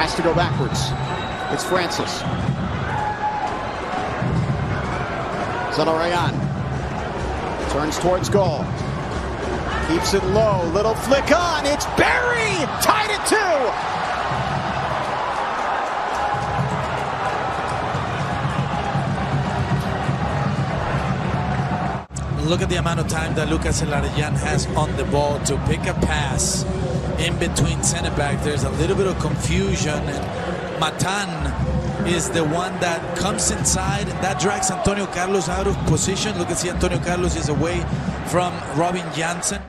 Has to go backwards. It's Francis. Zelarayán turns towards goal. Keeps it low. Little flick on. It's Berry! Tied it two! Look at the amount of time that Lucas Zelarayán has on the ball to pick a pass in between center back. There's a little bit of confusion and Matan is the one that comes inside that drags Antonio Carlos out of position. Look at see Antonio Carlos is away from Robin Jansen.